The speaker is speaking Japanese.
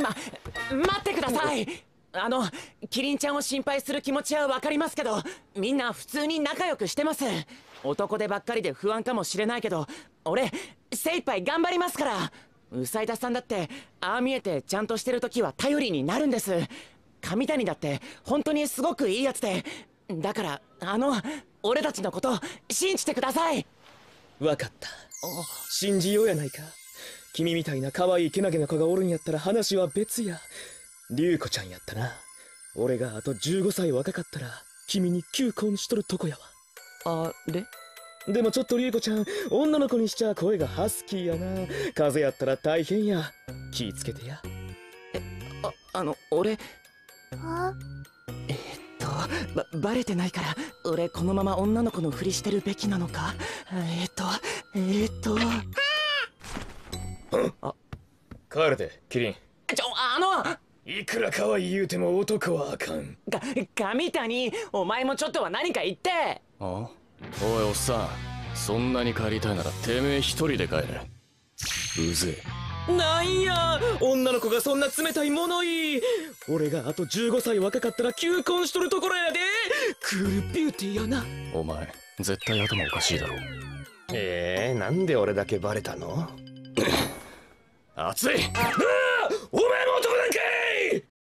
ま待ってください。あのキリンちゃんを心配する気持ちは分かりますけどみんな普通に仲良くしてます。男でばっかりで不安かもしれないけど俺精一杯頑張りますから。うさいださんだってああ見えてちゃんとしてる時は頼りになるんです。上谷だって本当にすごくいいやつで。だからあの俺たちのこと信じてください。わかった。信じようやないか君みたいな可愛いけなげな子がおるんやったら話は別や。竜子ちゃんやったな。俺があと15歳若かったら君に求婚しとるとこやわ。あれ？でもちょっと竜子ちゃん女の子にしちゃ声がハスキーやな。風邪やったら大変や。気ぃつけてや。えああの俺？あ？えー、っとばバレてないから俺このまま女の子のふりしてるべきなのか？えー、っとえー、っとあ。帰れてキリン。ちょあの。いくら可愛い言うても男はあかん。か神谷お前もちょっとは何か言って。あおいおっさん。そんなに帰りたいならてめえ一人で帰れ。うぜえ。なんや。女の子がそんな冷たい物言い。俺があと15歳若かったら求婚しとるところやで。クールビューティーやな。お前絶対頭おかしいだろ。えー、なんで俺だけバレたの？熱い。お前も男なんか